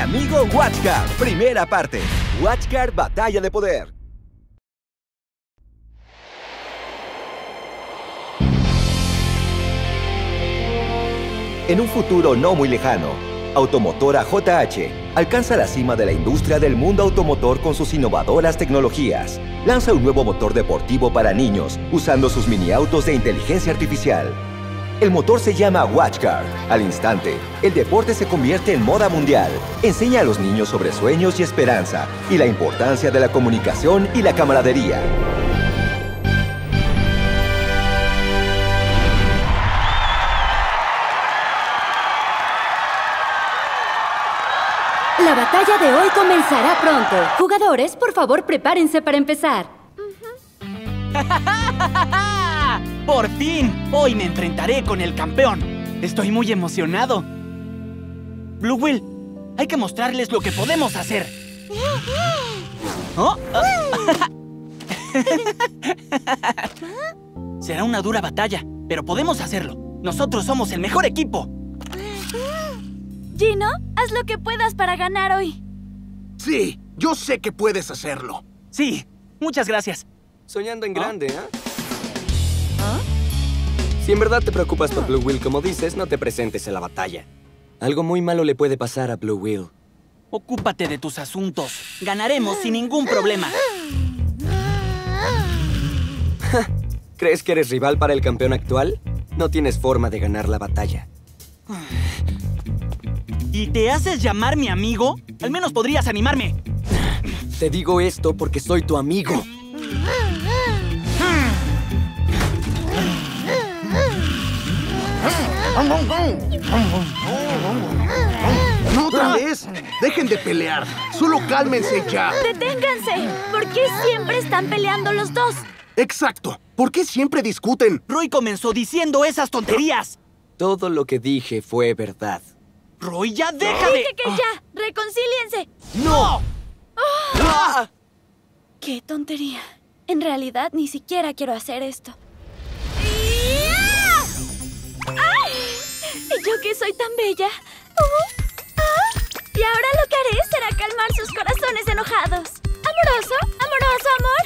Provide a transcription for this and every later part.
amigo Watchcar, primera parte. Watchcar Batalla de Poder. En un futuro no muy lejano, Automotora JH alcanza la cima de la industria del mundo automotor con sus innovadoras tecnologías. Lanza un nuevo motor deportivo para niños usando sus mini autos de inteligencia artificial. El motor se llama Watchcar. Al instante, el deporte se convierte en moda mundial. Enseña a los niños sobre sueños y esperanza y la importancia de la comunicación y la camaradería. La batalla de hoy comenzará pronto. Jugadores, por favor, prepárense para empezar. ¡Por fin! Hoy me enfrentaré con el campeón. Estoy muy emocionado. Blue Will, hay que mostrarles lo que podemos hacer. ¿Oh? Será una dura batalla, pero podemos hacerlo. Nosotros somos el mejor equipo. Gino, haz lo que puedas para ganar hoy. Sí, yo sé que puedes hacerlo. Sí, muchas gracias. Soñando en grande, ¿eh? Si en verdad te preocupas por Blue Will como dices, no te presentes en la batalla. Algo muy malo le puede pasar a Blue Will. Ocúpate de tus asuntos. Ganaremos sin ningún problema. ¿Crees que eres rival para el campeón actual? No tienes forma de ganar la batalla. ¿Y te haces llamar mi amigo? Al menos podrías animarme. Te digo esto porque soy tu amigo. ¡No otra vez! ¡Dejen de pelear! ¡Solo cálmense ya! ¡Deténganse! ¿Por qué siempre están peleando los dos? ¡Exacto! ¿Por qué siempre discuten? Roy comenzó diciendo esas tonterías. Todo lo que dije fue verdad. Roy, ya déjame. Dije que ya. ¡Reconcíliense! ¡No! ¡Ah! ¡Qué tontería! En realidad, ni siquiera quiero hacer esto. Que soy tan bella? Uh, ah, Y ahora lo que haré será calmar sus corazones enojados. ¿Amoroso? ¿Amoroso, amor?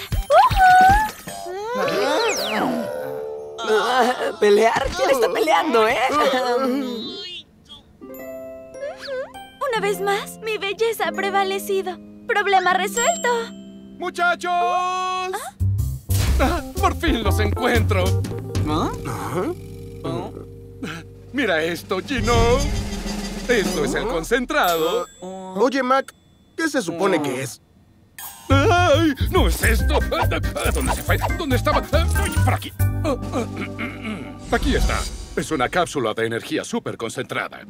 Ah, ¿Pelear? ¿Quién está peleando, eh? Una vez más, mi belleza ha prevalecido. Problema resuelto. ¡Muchachos! Ah, ¡Por fin los encuentro! ¿Ah? Mira esto, Gino. Esto es el concentrado. Oye, Mac, ¿qué se supone que es? ¡Ay! ¡No es esto! ¿Dónde se fue? ¿Dónde estaba? ¡Ay, por aquí! Aquí está. Es una cápsula de energía súper concentrada.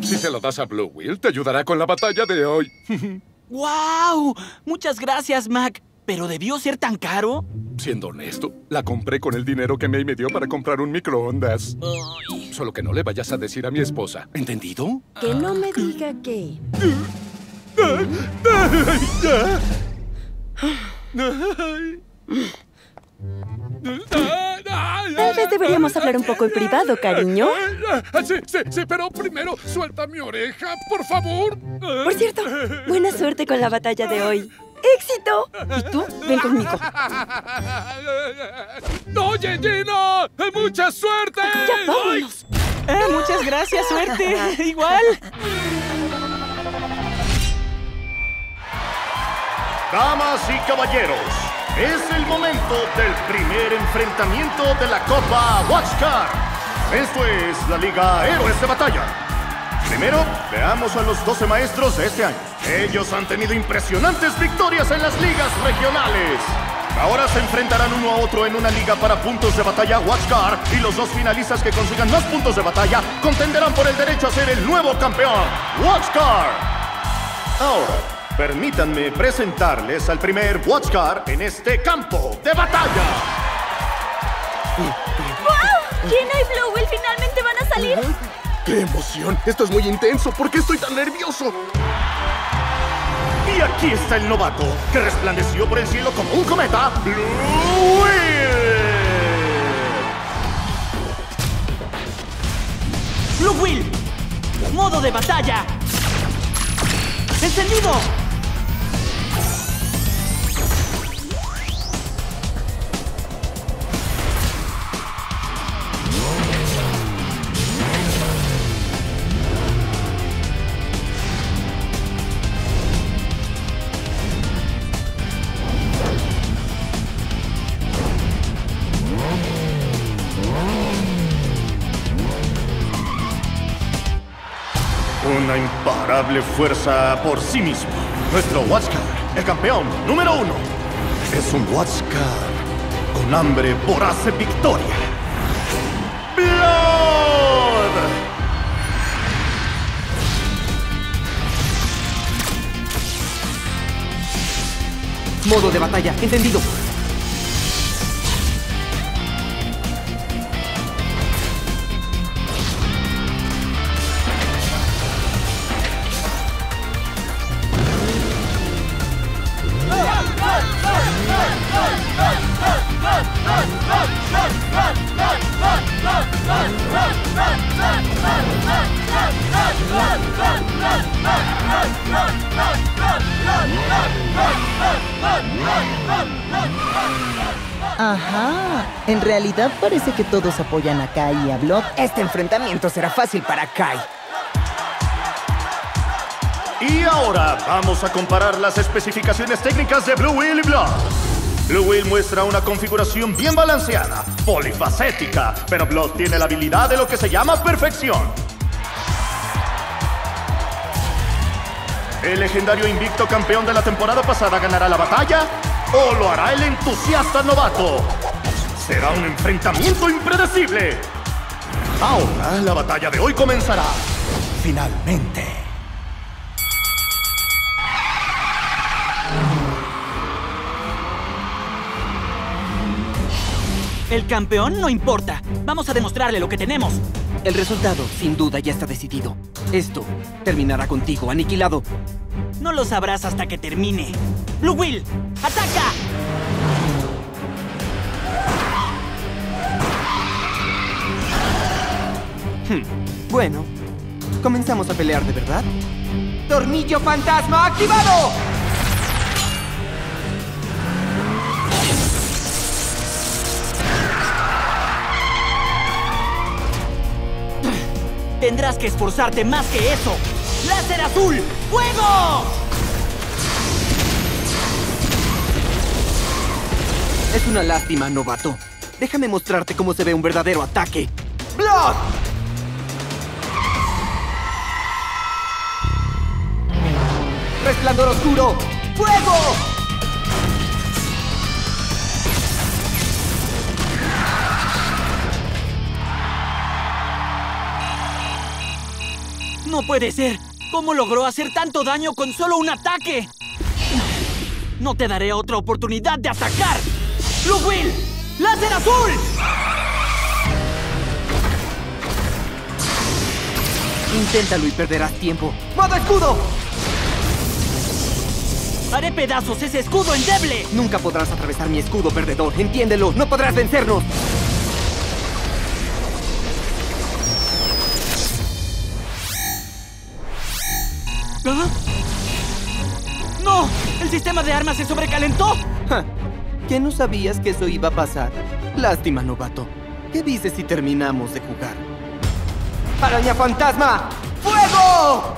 Si se lo das a Blue Will, te ayudará con la batalla de hoy. ¡Wow! Muchas gracias, Mac. ¿Pero debió ser tan caro? Siendo honesto, la compré con el dinero que May me dio para comprar un microondas. Solo que no le vayas a decir a mi esposa. ¿Entendido? Que no me diga que... Tal vez deberíamos hablar un poco en privado, cariño. Sí, sí, sí, pero primero suelta mi oreja, por favor. Por cierto, buena suerte con la batalla de hoy. ¡Éxito! ¿Y tú? Ven conmigo. ¡Oye, Gino! ¡Mucha suerte! ¡Ya vámonos! Eh, muchas gracias, suerte. Igual. Damas y caballeros, es el momento del primer enfrentamiento de la Copa Watchcar. Esto es la Liga Héroes de Batalla. Primero, veamos a los 12 maestros de este año. Ellos han tenido impresionantes victorias en las ligas regionales. Ahora se enfrentarán uno a otro en una liga para puntos de batalla Watchcar y los dos finalistas que consigan más puntos de batalla contenderán por el derecho a ser el nuevo campeón, Watchcar. Ahora, permítanme presentarles al primer Watchcar en este campo de batalla. ¡Wow! Y Blue Will finalmente van a salir. ¡Qué emoción! Esto es muy intenso. ¿Por qué estoy tan nervioso? Y aquí está el novato que resplandeció por el cielo como un cometa, Blue Will. Blue Will. Modo de batalla. ¡Encendido! Imparable fuerza por sí mismo. Nuestro Watchcar, el campeón número uno, es un Watchcar con hambre voraz de victoria. ¡Blood! Modo de batalla, entendido. Ajá. En realidad parece que todos apoyan a Kai y a Blood. Este enfrentamiento será fácil para Kai. Y ahora vamos a comparar las especificaciones técnicas de Blue Wheel y Blood. Blue Wheel muestra una configuración bien balanceada, polifacética, pero Blood tiene la habilidad de lo que se llama perfección. ¿El legendario invicto campeón de la temporada pasada ganará la batalla o lo hará el entusiasta novato? Será un enfrentamiento impredecible. Ahora la batalla de hoy comenzará. Finalmente. El campeón no importa. Vamos a demostrarle lo que tenemos. El resultado, sin duda, ya está decidido. Esto terminará contigo, aniquilado. No lo sabrás hasta que termine. Blue Will, ataca. Hmm, Bueno, comenzamos a pelear de verdad. ¡Tornillo fantasma activado! Tendrás que esforzarte más que eso. ¡Láser azul! ¡Fuego! Es una lástima, novato. Déjame mostrarte cómo se ve un verdadero ataque. ¡Blood! ¡Resplandor oscuro! ¡Fuego! No puede ser. ¿Cómo logró hacer tanto daño con solo un ataque? No te daré otra oportunidad de atacar. Blue Will, láser azul. Inténtalo y perderás tiempo. ¡Modo escudo! Haré pedazos ese escudo endeble. Nunca podrás atravesar mi escudo, perdedor. Entiéndelo, no podrás vencernos. ¿Ah? ¡No! ¡El sistema de armas se sobrecalentó! ¿Qué no sabías que eso iba a pasar? Lástima, novato. ¿Qué dices si terminamos de jugar? ¡Araña fantasma! ¡Fuego!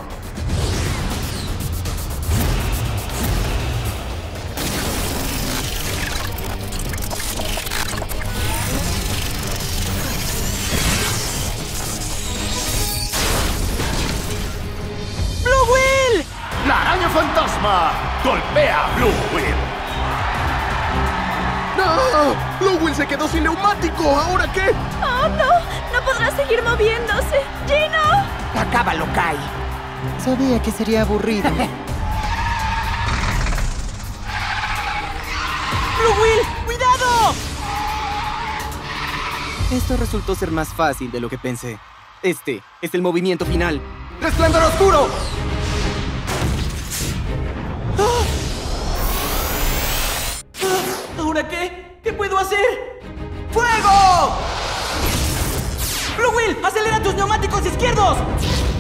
Fantasma golpea a Blue Wheel. ¡No! ¡Blue Will se quedó sin neumático! ¿Ahora qué? ¡Oh, no! ¡No podrá seguir moviéndose! ¡Gino! Acábalo, Kai. Sabía que sería aburrido. ¡Blue Will! ¡Cuidado! Esto resultó ser más fácil de lo que pensé. Este es el movimiento final. ¡Resplandor oscuro! ¡Acelera tus neumáticos izquierdos!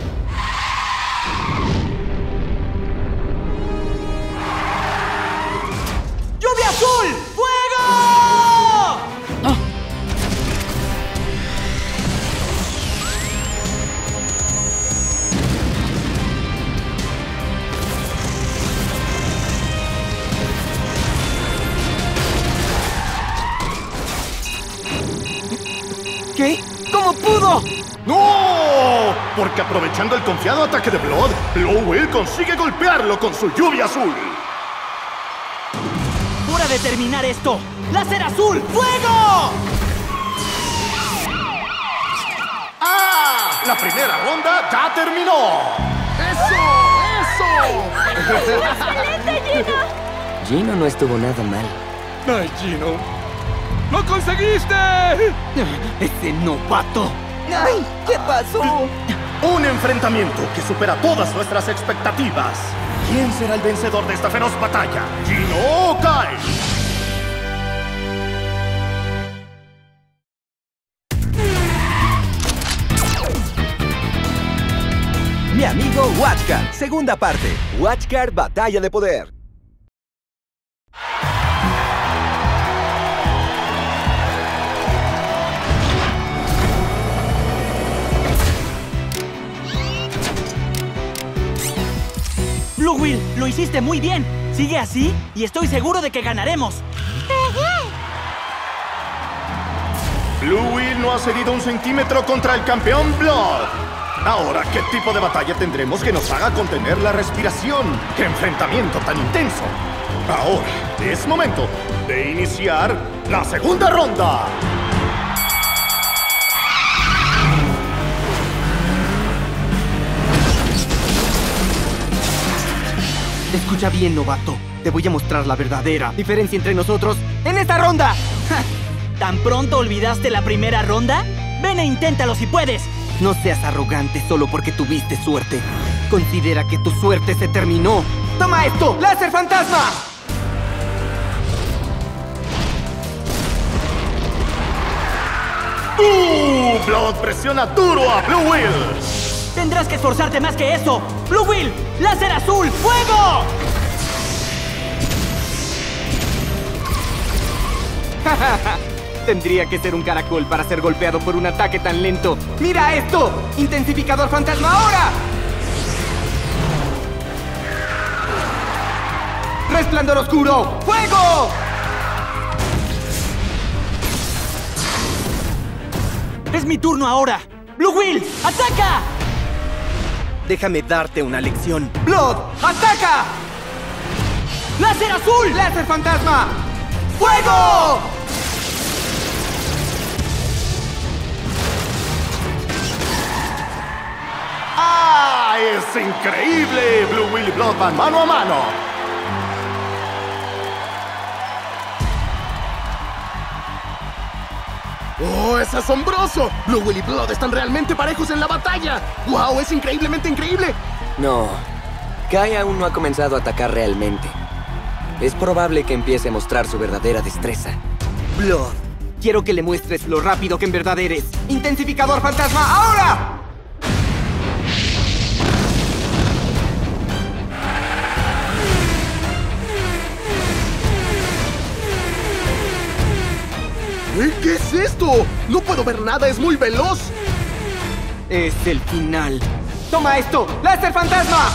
Porque aprovechando el confiado ataque de Blood, Blue Will consigue golpearlo con su lluvia azul. ¡Hora de terminar esto! ¡Láser azul! ¡Fuego! ¡Ah! La primera ronda ya terminó. ¡Eso! ¡Eso! ¡Excelente, Gino! Gino no estuvo nada mal. ¡Ay, Gino! ¡Lo conseguiste! ¡Ese novato! ¡Ay! ¿Qué pasó? Un enfrentamiento que supera todas nuestras expectativas. ¿Quién será el vencedor de esta feroz batalla? ¿Gino o Kai? Mi amigo Watchcar, segunda parte. Watchcar Batalla de Poder. Blue Will, lo hiciste muy bien. Sigue así y estoy seguro de que ganaremos. Blue Will no ha cedido un centímetro contra el campeón Blood. Ahora, ¿qué tipo de batalla tendremos que nos haga contener la respiración? ¡Qué enfrentamiento tan intenso! Ahora, es momento de iniciar la segunda ronda. Escucha bien, novato. Te voy a mostrar la verdadera diferencia entre nosotros en esta ronda. ¿Tan pronto olvidaste la primera ronda? Ven e inténtalo si puedes. No seas arrogante solo porque tuviste suerte. Considera que tu suerte se terminó. ¡Toma esto! ¡Láser fantasma! ¡Uh! Blood presiona duro a Blue Will. Tendrás que esforzarte más que eso. Blue Will, láser azul, fuego. Tendría que ser un caracol para ser golpeado por un ataque tan lento. ¡Mira esto! ¡Intensificador fantasma ahora! ¡Resplandor oscuro! ¡Fuego! Es mi turno ahora. Blue Will, ataca. Déjame darte una lección. ¡Blood! ¡Ataca! ¡Láser azul! ¡Láser fantasma! ¡Fuego! ¡Ah! ¡Es increíble! Blue Will y Blood van mano a mano. ¡Oh, es asombroso! Blue Will y Blood están realmente parejos en la batalla. ¡Wow! Es increíblemente increíble. No. Kai aún no ha comenzado a atacar realmente. Es probable que empiece a mostrar su verdadera destreza. Blood, quiero que le muestres lo rápido que en verdad eres. ¡Intensificador fantasma ahora! ¿Qué es esto? No puedo ver nada, es muy veloz. Es el final. ¡Toma esto! ¡Láser fantasma!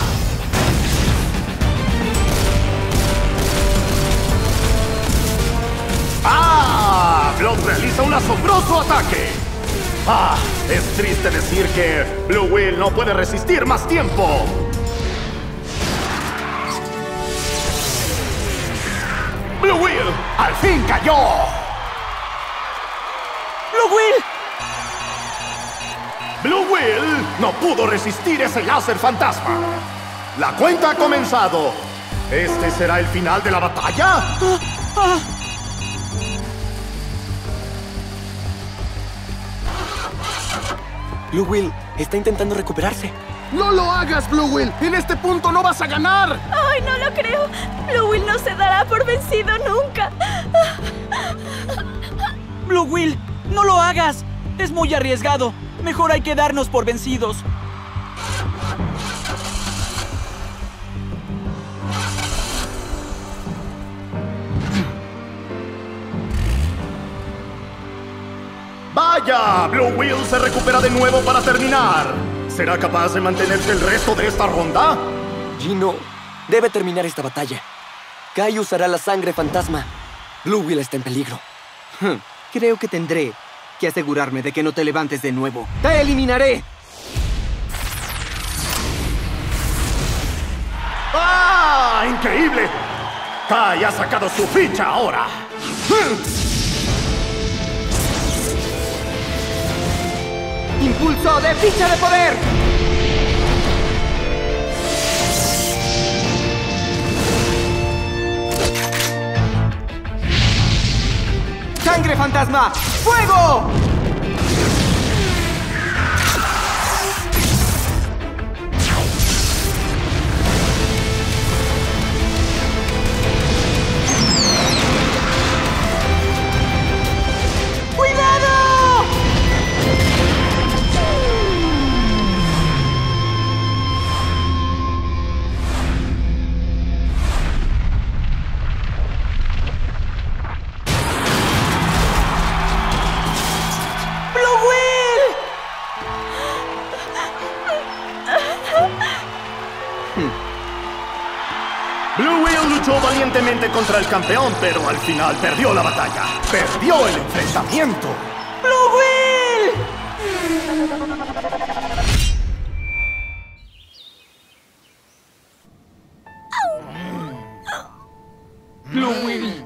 ¡Ah! Blood realiza un asombroso ataque. ¡Ah! Es triste decir que Blue Will no puede resistir más tiempo. Blue Will al fin cayó. Blue Will. Blue Will no pudo resistir ese láser fantasma. La cuenta ha comenzado. ¿Este será el final de la batalla? Blue Will está intentando recuperarse. ¡No lo hagas, Blue Will! ¡En este punto no vas a ganar! ¡Ay, no lo creo! Blue Will no se dará por vencido nunca. Blue Will, no lo hagas. Es muy arriesgado. Mejor hay que darnos por vencidos. ¡Vaya! Blue Will se recupera de nuevo para terminar. ¿Será capaz de mantenerse el resto de esta ronda? Gino debe terminar esta batalla. Kai usará la sangre fantasma. Blue Will está en peligro. Creo que tendré que asegurarme de que no te levantes de nuevo. ¡Te eliminaré! ¡Ah! ¡Increíble! Kai ha sacado su ficha ahora. ¡Impulso de ficha de poder! ¡Sangre fantasma! ¡Fuego! Contra el campeón, pero al final perdió la batalla. Perdió el enfrentamiento. ¡Blue Will! Blue Will.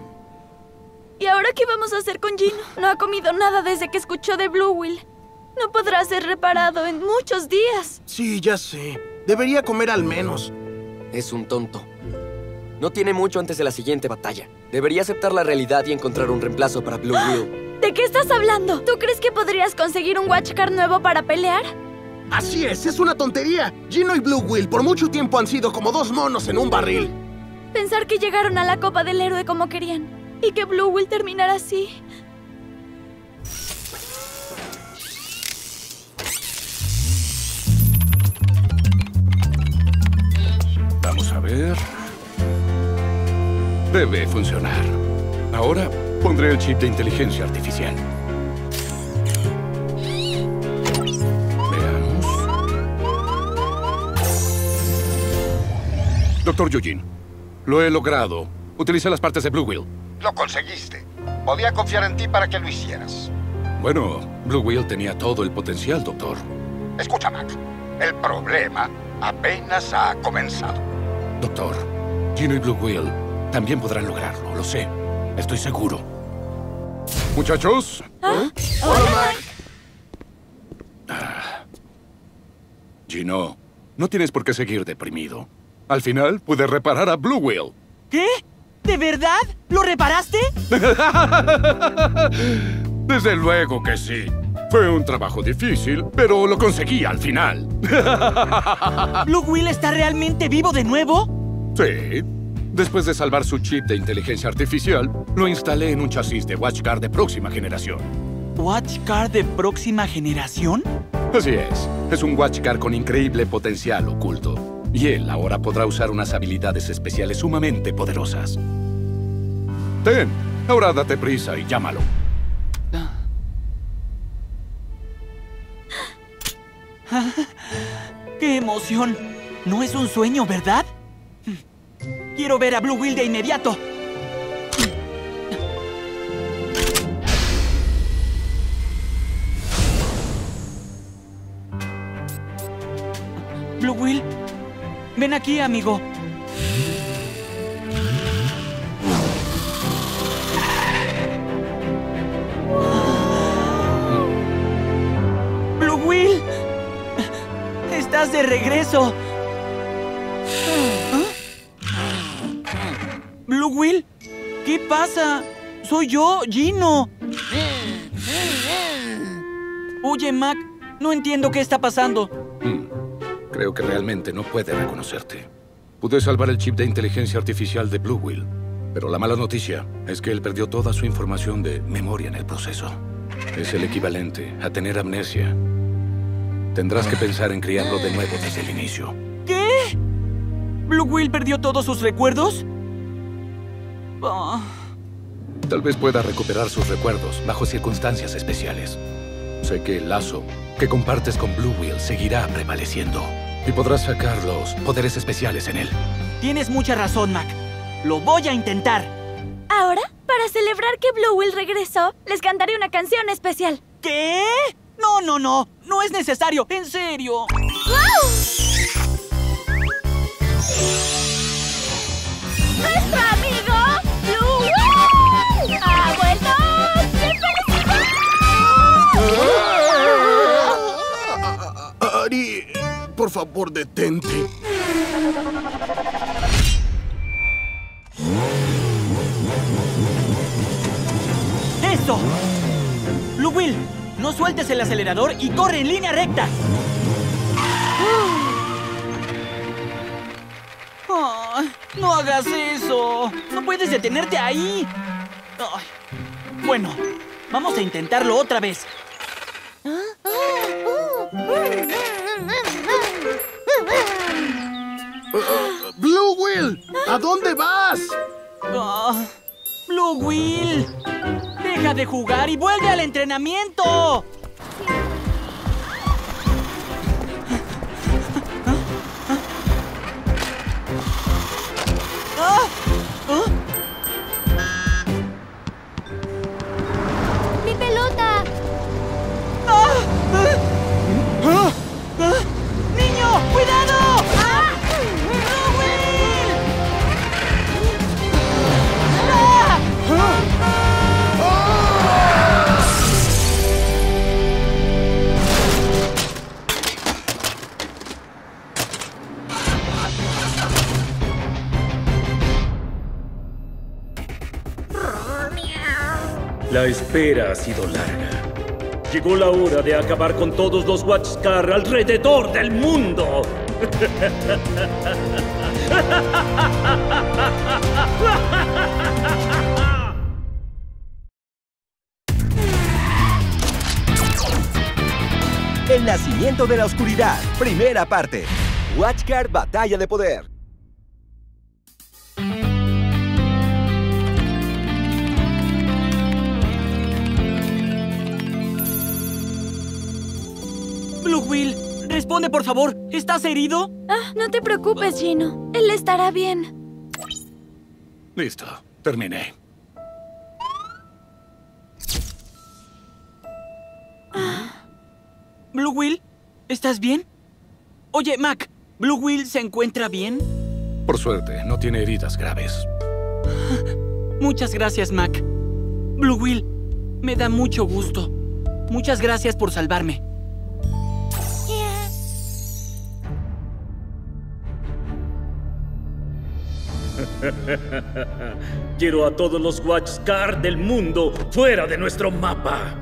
¿Y ahora qué vamos a hacer con Gino? No ha comido nada desde que escuchó de Blue Will. No podrá ser reparado en muchos días. Sí, ya sé. Debería comer al menos. Es un tonto. No tiene mucho antes de la siguiente batalla. Debería aceptar la realidad y encontrar un reemplazo para Blue Will. ¿De qué estás hablando? ¿Tú crees que podrías conseguir un Watchcar nuevo para pelear? Así es, es una tontería. Gino y Blue Will por mucho tiempo han sido como dos monos en un barril. Pensar que llegaron a la Copa del Héroe como querían. Y que Blue Will terminara así. Vamos a ver. Debe funcionar. Ahora pondré el chip de inteligencia artificial. Veamos. Doctor Eugene, lo he logrado. Utiliza las partes de Blue Wheel. Lo conseguiste. Podía confiar en ti para que lo hicieras. Bueno, Blue Wheel tenía todo el potencial, doctor. Escucha, Mac. El problema apenas ha comenzado. Doctor, Gino y Blue Wheel también podrán lograrlo, lo sé. Estoy seguro. Muchachos. ¿Ah? Ah. Gino, no tienes por qué seguir deprimido. Al final, pude reparar a Blue Wheel. ¿Qué? ¿De verdad? ¿Lo reparaste? Desde luego que sí. Fue un trabajo difícil, pero lo conseguí al final. ¿Blue Will está realmente vivo de nuevo? Sí. Después de salvar su chip de inteligencia artificial, lo instalé en un chasis de Watchguard de próxima generación. ¿Watchcar de próxima generación? Así es. Es un Watchguard con increíble potencial oculto. Y él ahora podrá usar unas habilidades especiales sumamente poderosas. Ten, ahora date prisa y llámalo. ¡Qué emoción! No es un sueño, ¿verdad? Quiero ver a Blue Will de inmediato. Blue Will, ven aquí, amigo. Blue Will, estás de regreso. Blue Will, ¿qué pasa? Soy yo, Gino. Oye, Mac, no entiendo qué está pasando. Hmm. Creo que realmente no puede reconocerte. Pude salvar el chip de inteligencia artificial de Blue Wheel, pero la mala noticia es que él perdió toda su información de memoria en el proceso. Es el equivalente a tener amnesia. Tendrás que pensar en criarlo de nuevo desde el inicio. ¿Qué? ¿Blue Will perdió todos sus recuerdos? Tal vez pueda recuperar sus recuerdos bajo circunstancias especiales. Sé que el lazo que compartes con Blue Wheel seguirá prevaleciendo y podrás sacar los poderes especiales en él. Tienes mucha razón, Mac. Lo voy a intentar. Ahora, para celebrar que Blue Will regresó, les cantaré una canción especial. ¿Qué? No, no, no. No es necesario. En serio. ¡Nuestro amigo por favor, detente. ¡Eso! Blue no sueltes el acelerador y corre en línea recta. No hagas eso. No puedes detenerte ahí. Bueno, vamos a intentarlo otra vez. ¿A dónde vas? Ah, Blue Will, deja de jugar y vuelve al entrenamiento. Ah, ah. ¡Mi pelota! ¡Ah! ¡Ah! ¡Ah! ¡Niño! ¡Cuidado! La espera ha sido larga. Llegó la hora de acabar con todos los Watchcar alrededor del mundo. El nacimiento de la oscuridad, primera parte. Watchcar Batalla de Poder. Blue Will, responde por favor. ¿Estás herido? Ah, no te preocupes, Gino. Él estará bien. Listo, terminé. Blue Will, ¿estás bien? Oye, Mac, ¿Blue Will se encuentra bien? Por suerte, no tiene heridas graves. Muchas gracias, Mac. Blue Will, me da mucho gusto. Muchas gracias por salvarme. Quiero a todos los Watchcar del mundo fuera de nuestro mapa.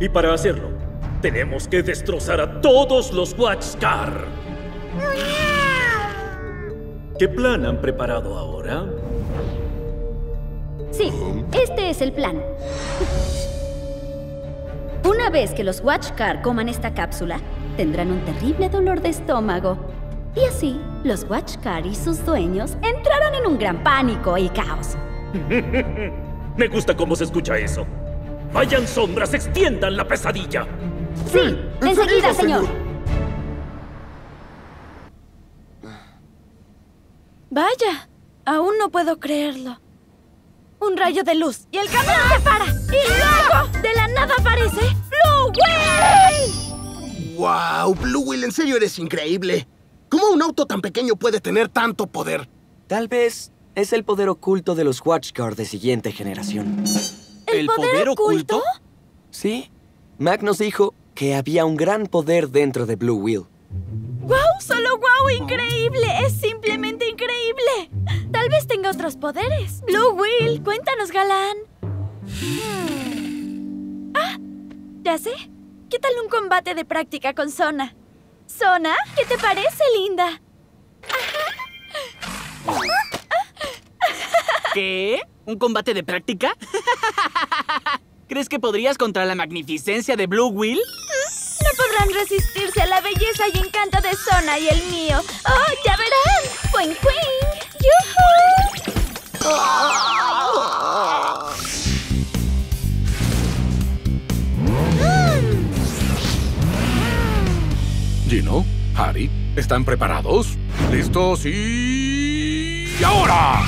Y para hacerlo, tenemos que destrozar a todos los Watchcar. ¿Qué plan han preparado ahora? Sí, este es el plan. Una vez que los Watchcar coman esta cápsula, tendrán un terrible dolor de estómago. Y así, los Watchcar y sus dueños entrarán en un gran pánico y caos. Me gusta cómo se escucha eso. Vayan sombras, extiendan la pesadilla. Sí, enseguida, señor. Vaya, aún no puedo creerlo. Un rayo de luz y el camión se para. Y luego, de la nada aparece Blue Will. ¡Wow! Blue Will, en serio eres increíble. ¿Cómo un auto tan pequeño puede tener tanto poder? Tal vez es el poder oculto de los Watchguard de siguiente generación. ¿El, poder, oculto? Sí. Mac nos dijo que había un gran poder dentro de Blue Wheel. ¡Wow! ¡Solo wow! ¡Increíble! ¡Es simplemente increíble! Tal vez tenga otros poderes. Blue Will, cuéntanos, galán. Hmm. Ah, ya sé. ¿Qué tal un combate de práctica con Sona? Sona, ¿qué te parece, linda? ¿Qué? ¿Un combate de práctica? ¿Crees que podrías contra la magnificencia de Blue Will? No podrán resistirse a la belleza y encanto de Sona y el mío. ¡Oh, ya verán! ¡Queen Queen! ¡Yuhu! Gino, Harry, ¿están preparados? ¿Listos? Y... ¡Ahora!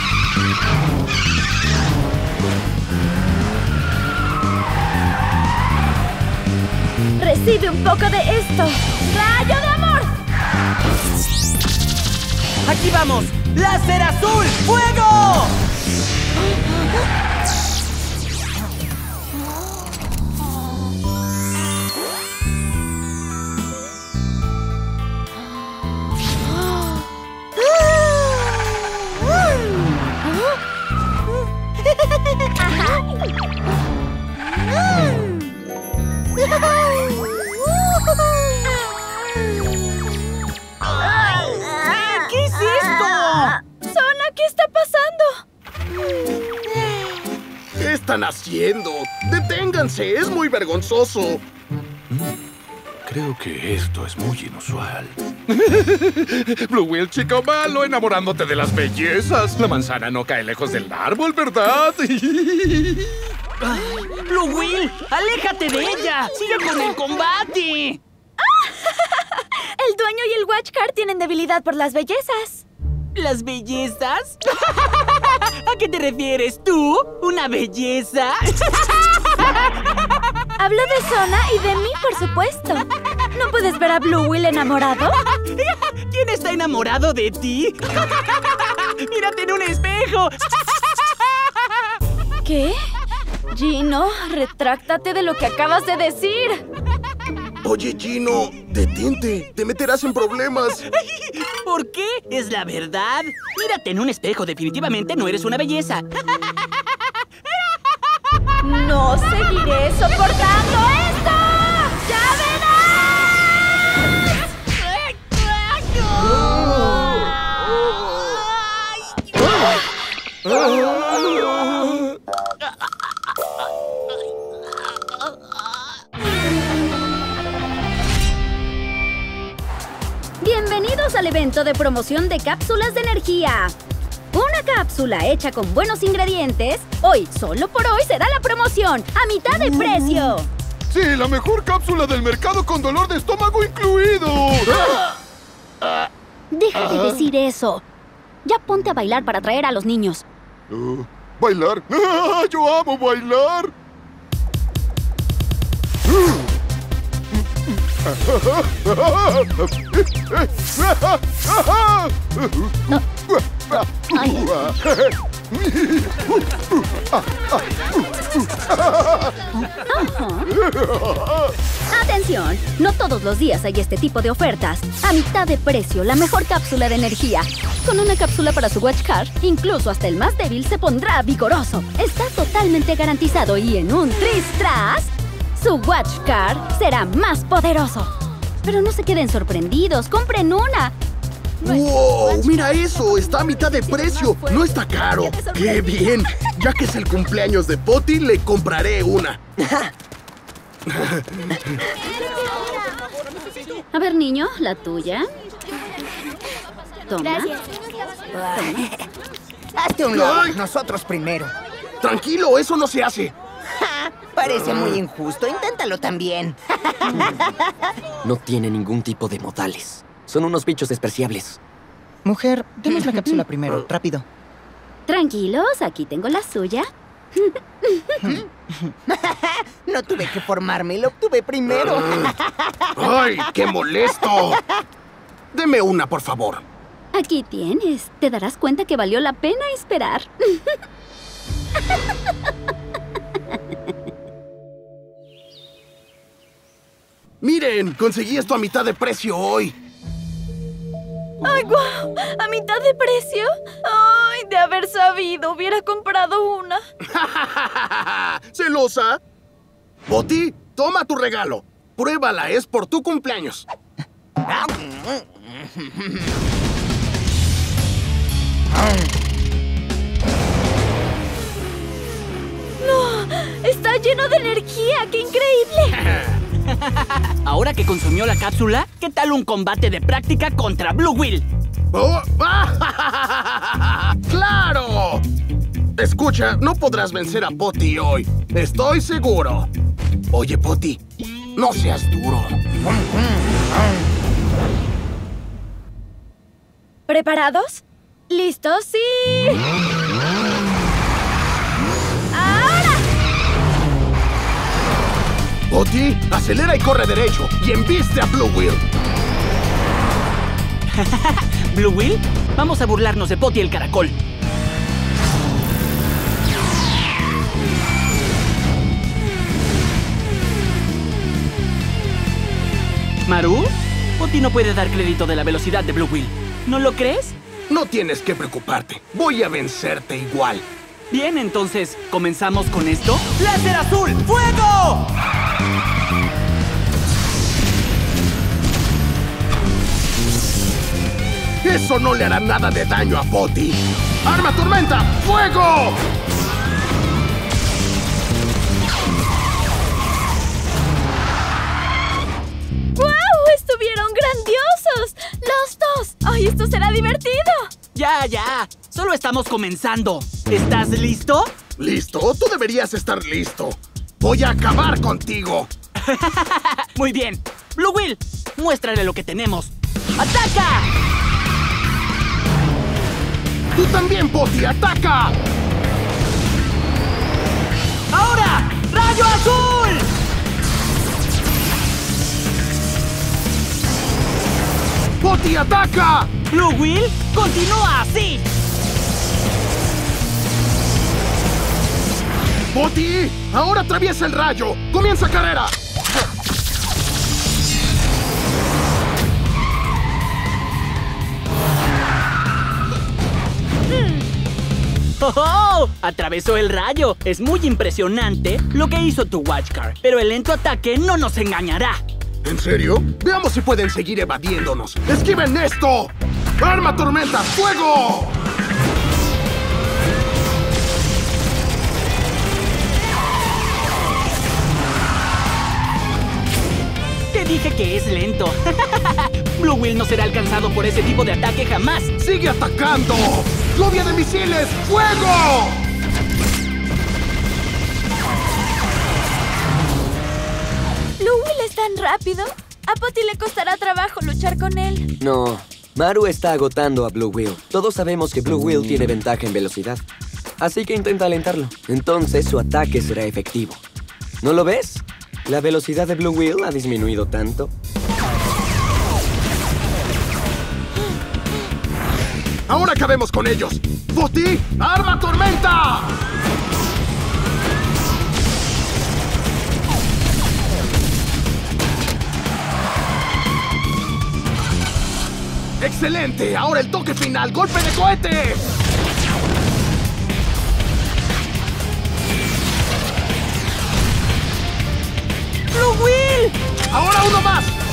Recibe un poco de esto. ¡Rayo de amor! Aquí vamos. ¡Láser azul! ¡Fuego! Están haciendo? ¡Deténganse! ¡Es muy vergonzoso! Creo que esto es muy inusual. Blue Will, chico malo, enamorándote de las bellezas. La manzana no cae lejos del árbol, ¿verdad? ¡Blue Will! ¡Aléjate de ella! ¡Sigue con el combate! El dueño y el Watchcar tienen debilidad por las bellezas. ¿Las bellezas? ¿A qué te refieres tú? ¿Una belleza? Hablo de Sona y de mí, por supuesto. ¿No puedes ver a Blue Will enamorado? ¿Quién está enamorado de ti? ¡Mírate en un espejo! ¿Qué? Gino, retráctate de lo que acabas de decir. Oye, Gino, detente. Te meterás en problemas. ¿Por qué? Es la verdad. Mírate en un espejo. Definitivamente no eres una belleza. No seguiré soportando al evento de promoción de cápsulas de energía. Una cápsula hecha con buenos ingredientes. Hoy, solo por hoy, será la promoción a mitad de precio. Sí, la mejor cápsula del mercado con dolor de estómago incluido. Deja de decir eso. Ya ponte a bailar para atraer a los niños. Uh, ¿Bailar? ¡Ah, ¡Yo amo bailar! Atención, no todos los días hay este tipo de ofertas. A mitad de precio, la mejor cápsula de energía. Con una cápsula para su Watch Car, incluso hasta el más débil se pondrá vigoroso. Está totalmente garantizado y en un tris tras, su Watch Car será más poderoso. Pero no se queden sorprendidos, compren una. ¡Wow! ¡Mira eso! Está a mitad de precio. No está caro. ¡Qué bien! Ya que es el cumpleaños de Potty, le compraré una. A ver, niño, la tuya. Toma. Gracias. Hazte un lado. Nosotros primero. Tranquilo, eso no se hace. Parece muy injusto. Inténtalo también. No tiene ningún tipo de modales. Son unos bichos despreciables. Mujer, demos la cápsula primero, rápido. Tranquilos, aquí tengo la suya. no tuve que formarme, lo obtuve primero. ¡Ay, qué molesto! Deme una, por favor. Aquí tienes. Te darás cuenta que valió la pena esperar. Miren, conseguí esto a mitad de precio hoy. ¡Ay, guau! ¿A mitad de precio? ¡Ay, de haber sabido! Hubiera comprado una. ¿Celosa? Boti, toma tu regalo. Pruébala, es por tu cumpleaños. ¡No! ¡Está lleno de energía! ¡Qué increíble! Ahora que consumió la cápsula, ¿qué tal un combate de práctica contra Blue Will? Oh, ¡Claro! Escucha, no podrás vencer a Potty hoy. Estoy seguro. Oye, Potty, no seas duro. ¿Preparados? ¿Listos? ¡Sí! Poti, acelera y corre derecho y embiste a Blue Wheel. ¿Blue Wheel? Vamos a burlarnos de Potty el caracol. ¿Maru? Potty no puede dar crédito de la velocidad de Blue Wheel. ¿No lo crees? No tienes que preocuparte. Voy a vencerte igual. Bien, entonces, ¿comenzamos con esto? ¡Láser azul! ¡Fuego! Eso no le hará nada de daño a Poti. ¡Arma tormenta! ¡Fuego! ¡Wow! ¡Estuvieron grandiosos! ¡Los dos! ¡Ay, esto será divertido! Ya, ya. Solo estamos comenzando. ¿Estás listo? ¿Listo? Tú deberías estar listo. Voy a acabar contigo. Muy bien. Blue Wheel, muéstrale lo que tenemos. ¡Ataca! ¡Tú también, Poti! ¡Ataca! ¡Ahora! ¡Rayo azul! ¡Poti, ataca! Blue Wheel, continúa así. ¡Poti! ¡Ahora atraviesa el rayo! ¡Comienza carrera! ¡Oh, oh! Atravesó el rayo. Es muy impresionante lo que hizo tu Watchcar. Pero el lento ataque no nos engañará. ¿En serio? Veamos si pueden seguir evadiéndonos. ¡Esquiven esto! ¡Arma tormenta! ¡Fuego! Te dije que es lento. Blue Wheel no será alcanzado por ese tipo de ataque jamás. ¡Sigue atacando! ¡Lluvia de misiles! ¡Fuego! ¿Blue Wheel es tan rápido? A Potty le costará trabajo luchar con él. No, Maru está agotando a Blue Wheel. Todos sabemos que Blue Wheel tiene ventaja en velocidad. Así que intenta alentarlo. Entonces su ataque será efectivo. ¿No lo ves? La velocidad de Blue Wheel ha disminuido tanto. ¡Ahora acabemos con ellos! ¡Poti! ¡Arma tormenta! ¡Excelente! ¡Ahora el toque final! ¡Golpe de cohete! ¡Blue Wheel! ¡Ahora uno más!